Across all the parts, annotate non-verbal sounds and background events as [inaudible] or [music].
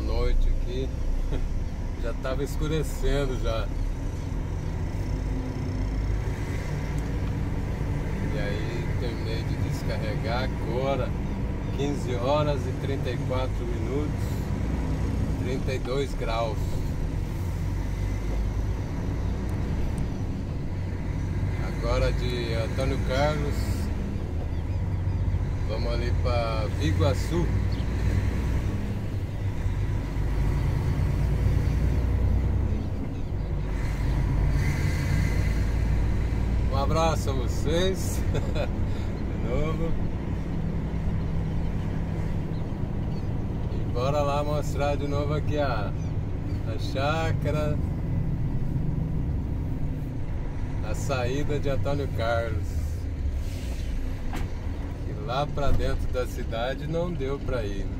noite aqui. [laughs] Já estava escurecendo já. E aí terminei de descarregar agora. 15 horas e 34 minutos, 32 graus. Agora de Antônio Carlos, vamos ali para Viguaçu. Abraço a vocês [laughs] de novo. E bora lá mostrar de novo aqui a, a chácara a saída de Antônio Carlos. E lá para dentro da cidade não deu para ir. Né?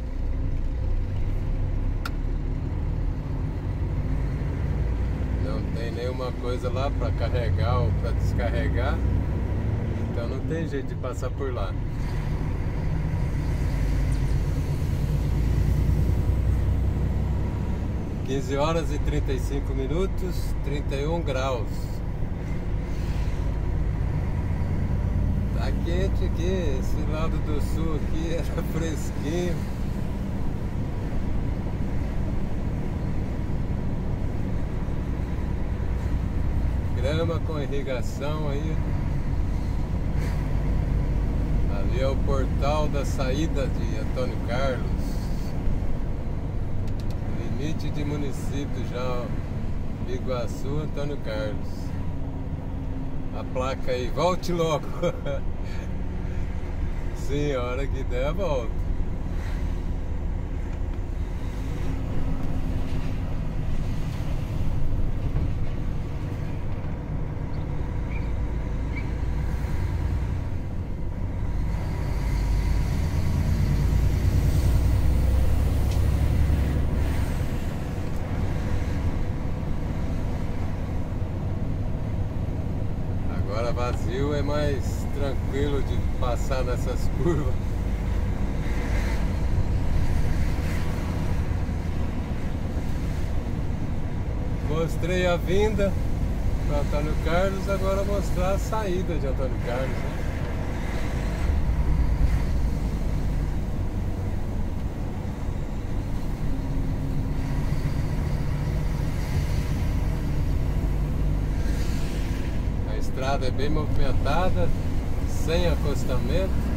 Não tem nenhuma coisa lá para carregar ou para descarregar. Então não tem jeito de passar por lá. Quinze horas e trinta e cinco minutos, trinta e um graus. Tá quente aqui, esse lado do sul aqui [laughs] era fresquinho. Grama com irrigação aí. Ali é o portal da saída de Antônio Carlos. Limite de município já, Iguaçu, Antônio Carlos a placa aí, volte logo. [laughs] Sim, hora que der, volta. vazio é mais tranquilo de passar nessas curvas. Mostrei a vinda do Antônio Carlos, agora mostrar a saída de Antônio Carlos. Né? estrada é bem movimentada, sem acostamento.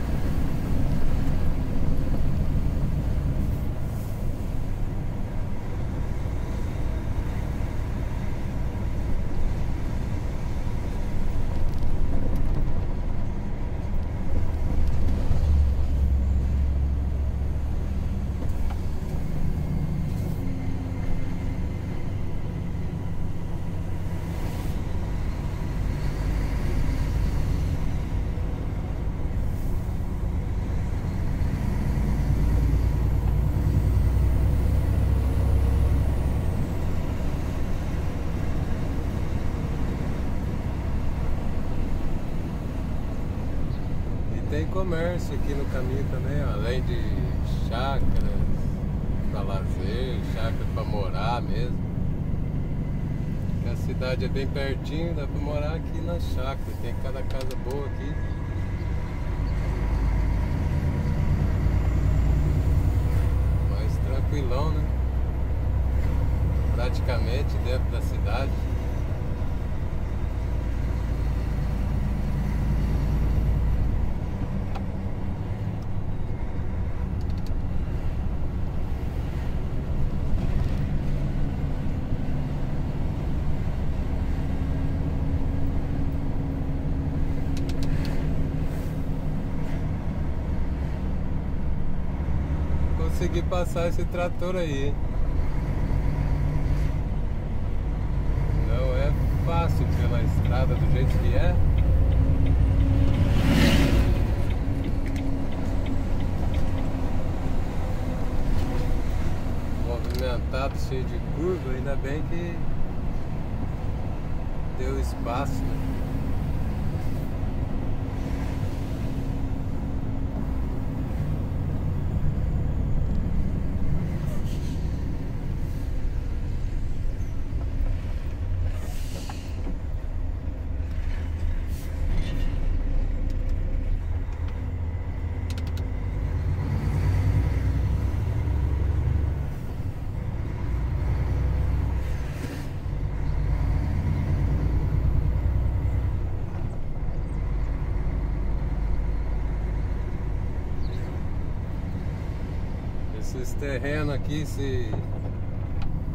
tem comércio aqui no caminho também, além de chácaras para lazer, chácara para morar mesmo. A cidade é bem pertinho, dá para morar aqui na chácara, tem cada casa boa aqui. Mais tranquilão, né? Praticamente dentro da cidade. Conseguir passar esse trator aí. Não é fácil pela estrada do jeito que é. Movimentado, cheio de curva, ainda bem que deu espaço. Né? Esse terreno aqui, se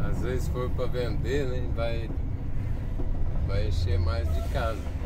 às vezes for para vender, né, vai, vai encher mais de casa.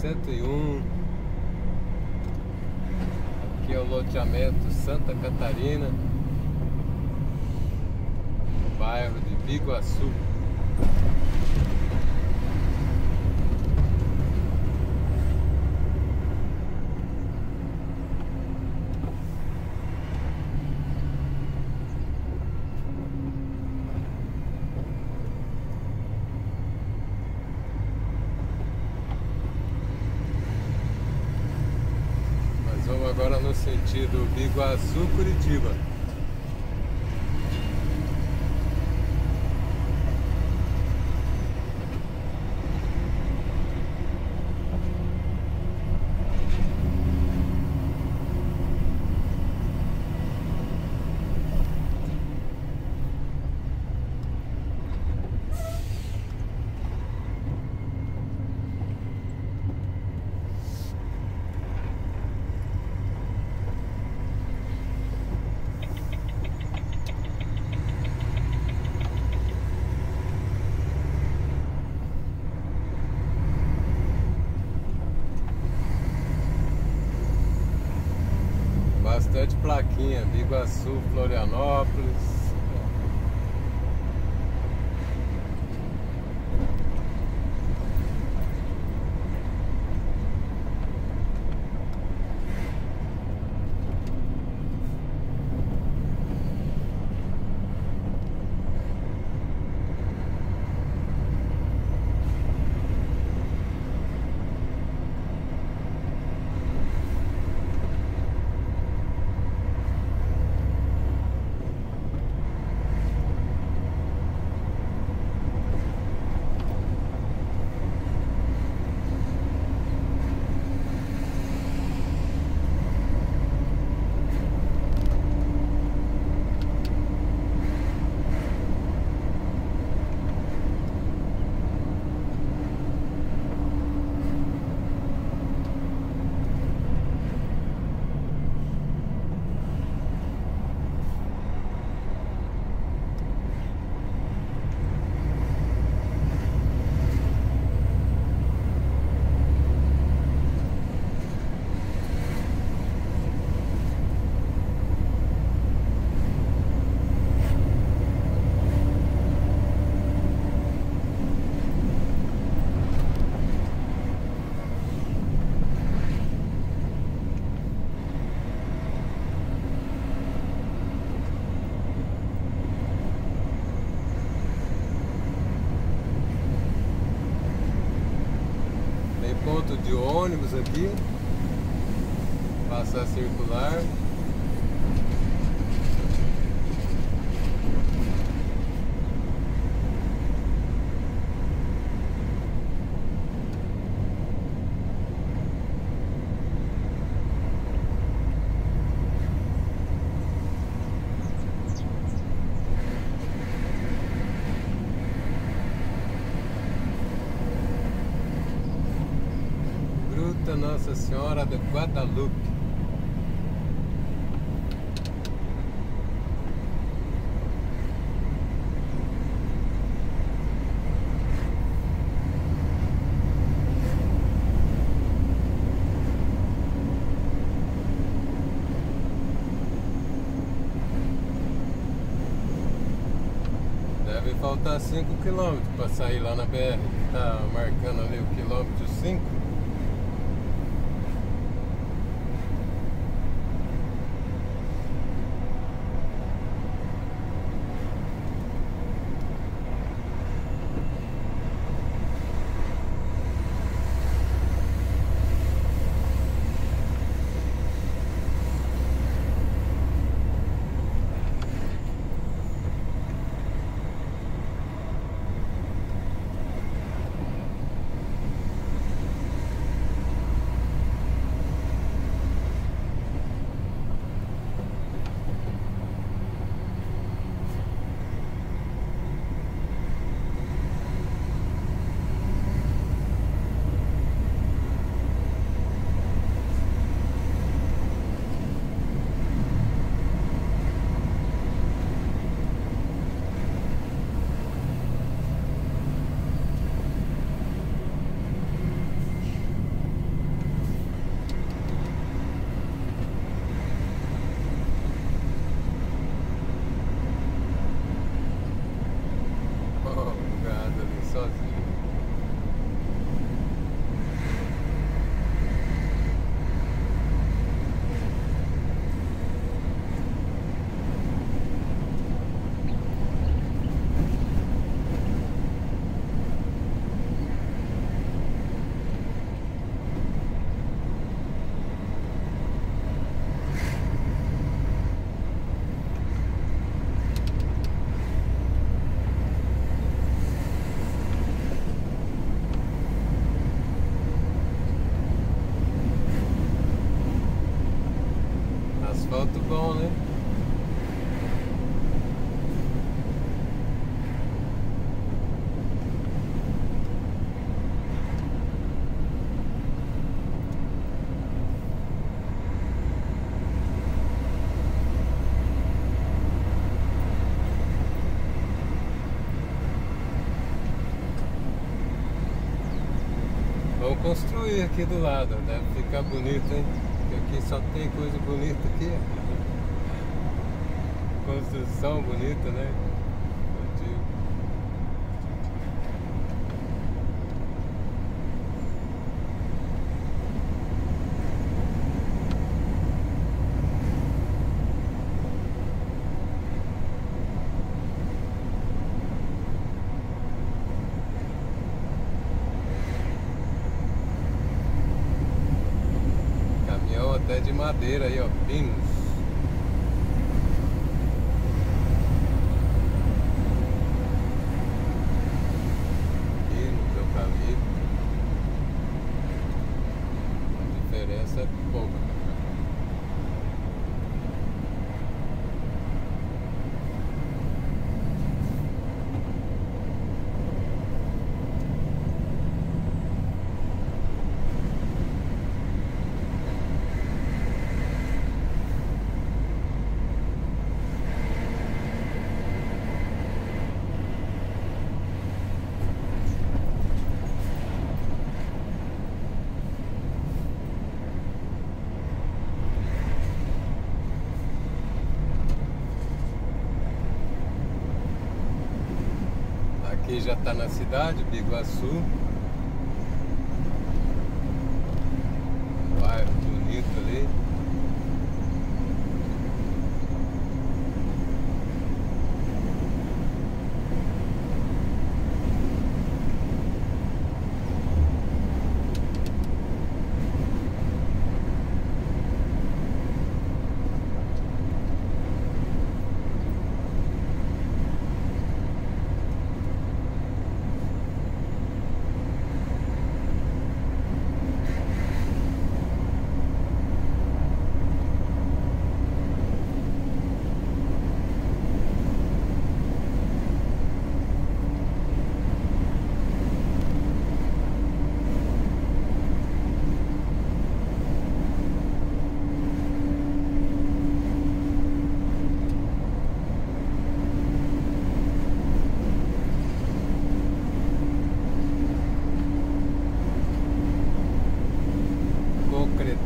BR-101 Aqui é o loteamento Santa Catarina Bairro de Biguaçu Nós vamos agora no sentido Biguaçu-Curitiba Bastante plaquinha, Biguaçu, Florianópolis. Ônibus aqui. Passar circular. Nossa Senhora de Guadalupe. Deve faltar 5 km para sair lá na BR, tá marcando ali o quilômetro 5. Construir aqui do lado, deve ficar bonito, hein? Porque aqui só tem coisa bonita aqui. Construção bonita, né? Antigo. Caminhão até de madeira aí, ó, pinos eucalipto. A diferença é pouca. Aqui já tá na cidade, Biguaçu. Bairro bonito ali.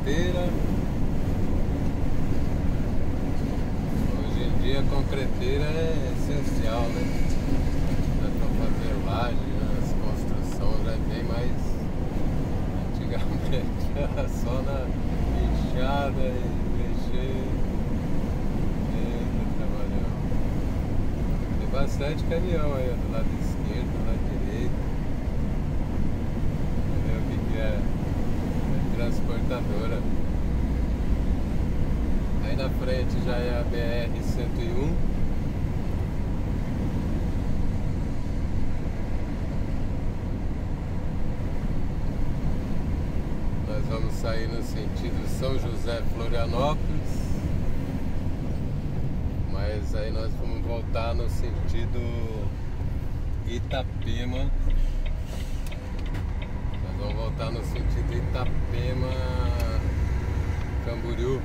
concreteira. Hoje em dia a concreteira é essencial, né? Dá para fazer laje, as construções já é bem mais antigamente era só na enxada e mexer. Eita, trabalhão. Tem bastante caminhão aí do lado esquerdo, do lado direito. Entendeu o que, que é? É transportadora. Aí na frente já é a BR-101. Nós vamos sair no sentido São José Florianópolis. Mas aí nós vamos voltar no sentido Itapema. Nós vamos voltar no sentido Itapema Camboriú.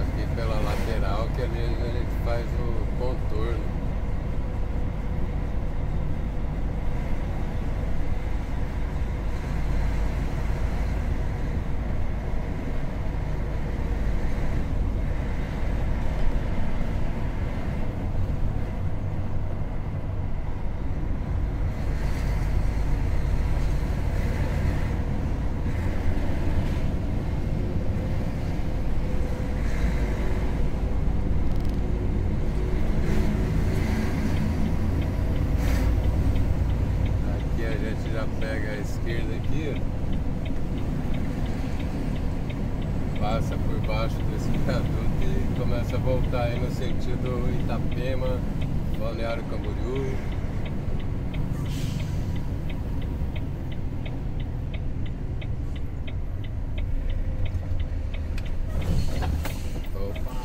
Aqui pela lateral que ali a gente faz o contorno. Aqui a gente já pega a esquerda aqui, ó. passa por baixo desse viaduto e começa a voltar aí no sentido Itapema, Balneário Camboriú. Opa!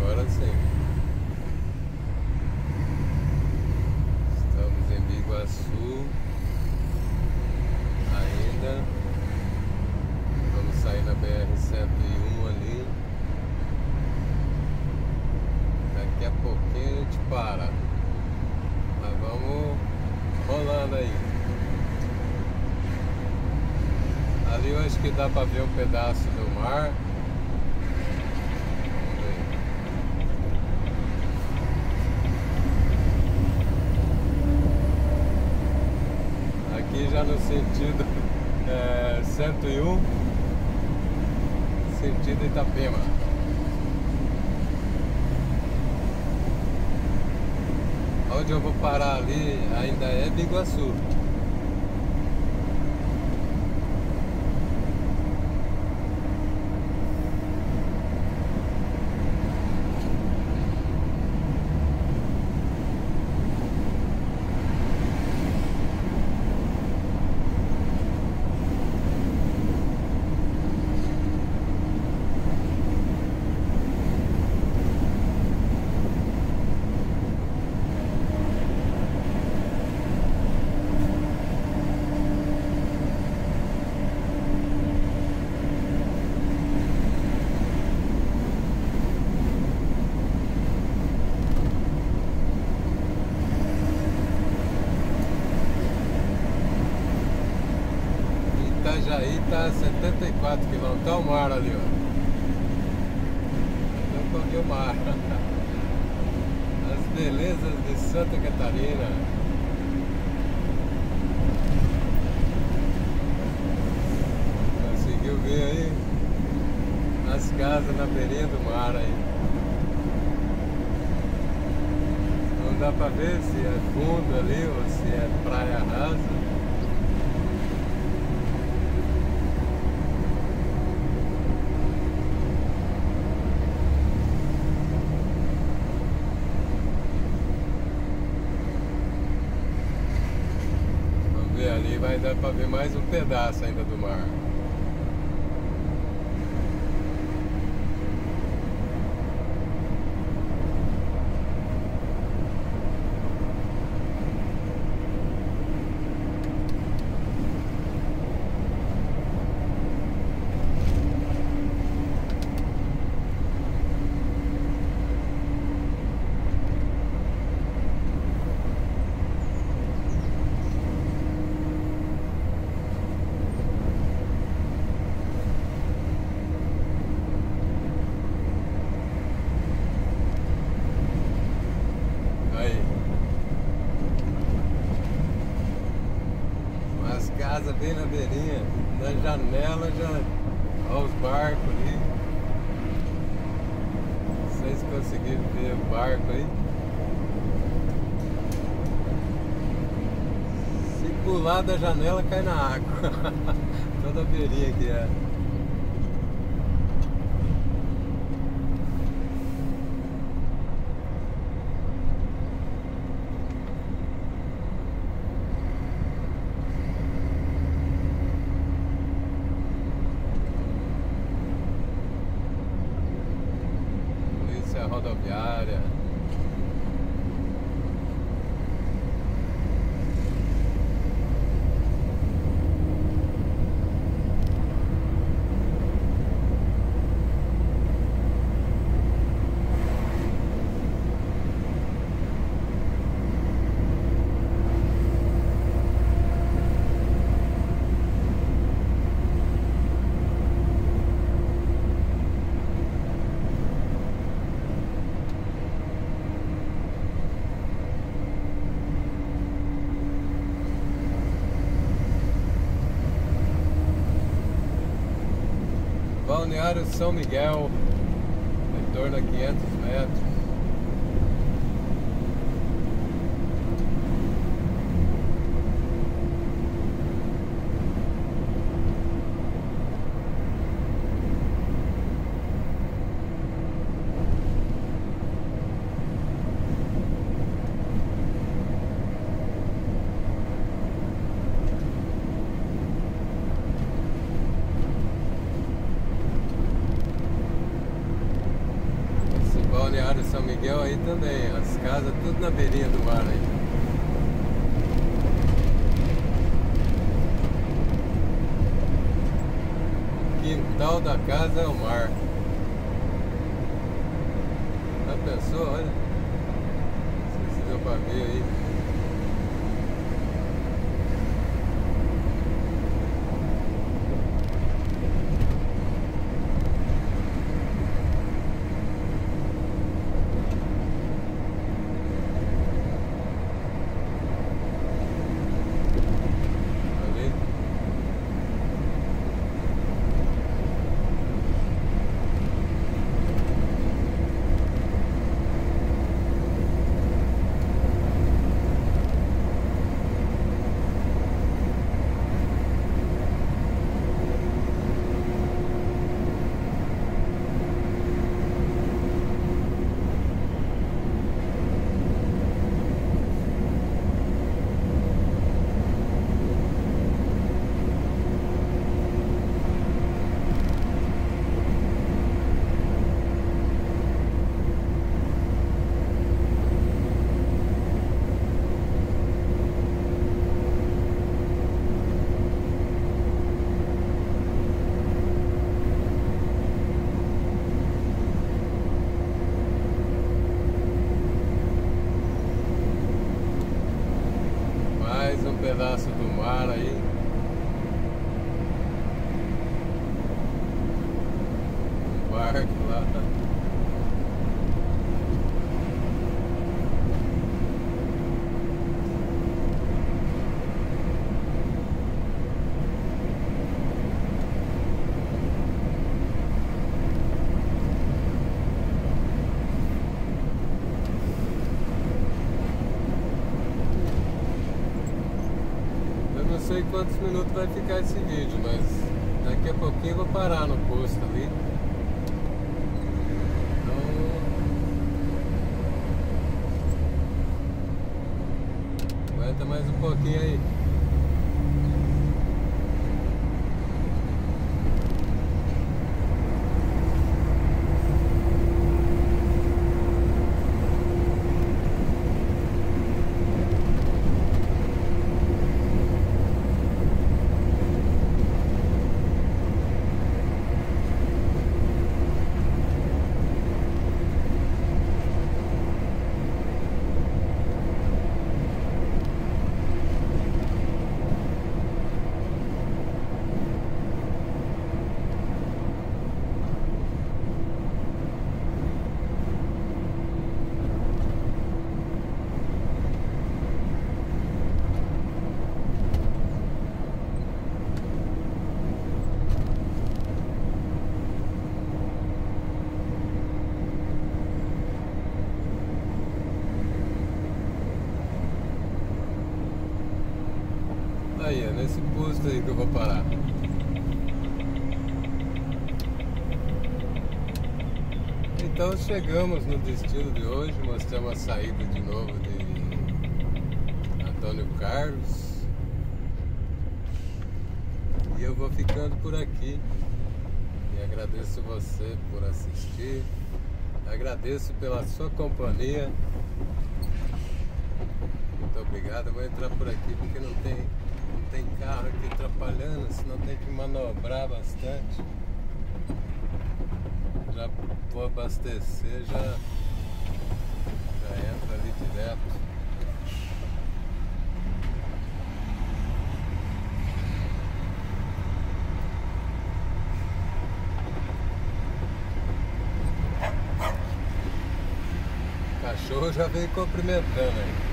Agora sim. Estamos em Biguaçu. Ainda. Vamos sair na BR-101 ali. Daqui a pouquinho a gente para. Mas vamos rolando aí. Ali eu acho que dá pra ver um pedaço do mar. Aqui já no sentido [laughs] é, 101, sentido Itapema. Onde eu vou parar ali ainda é Biguaçu. Itajaí tá a 74 quilômetros. Tá o mar ali, ó. Comi o mar. [laughs] As belezas de Santa Catarina. Conseguiu ver aí? As casas na beirinha do mar aí. Não dá pra ver se é fundo ali ou se é praia rasa. Vamos ver ali, vai dar pra ver mais um pedaço ainda do mar. Aí. Umas casas bem na beirinha. Na janela já. Olha os barcos ali. Vocês conseguiram ver o barco aí? Se pular da janela cai na água. [laughs] Toda a beirinha que é. Balneário São Miguel, em torno a 500 metros. Esse balneário São Miguel aí também, as casas tudo na beirinha do mar aí. Quintal da casa é o mar. Já pensou, olha? Se deu pra ver aí. Minutos vai ficar esse vídeo, mas daqui a pouquinho eu vou parar no posto ali. Então. Aguenta mais um pouquinho aí. Aí, é nesse posto aí que eu vou parar. Então chegamos no destino de hoje, mostramos a saída de novo de Antônio Carlos. E eu vou ficando por aqui. E agradeço você por assistir. Agradeço pela sua companhia. Muito obrigado. Vou entrar por aqui porque não tem tem carro aqui atrapalhando, senão tem que manobrar bastante. Já vou abastecer, já, já entra ali direto. O cachorro já veio cumprimentando aí.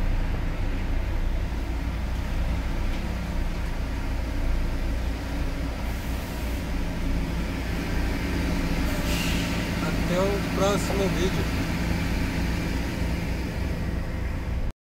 até o próximo vídeo.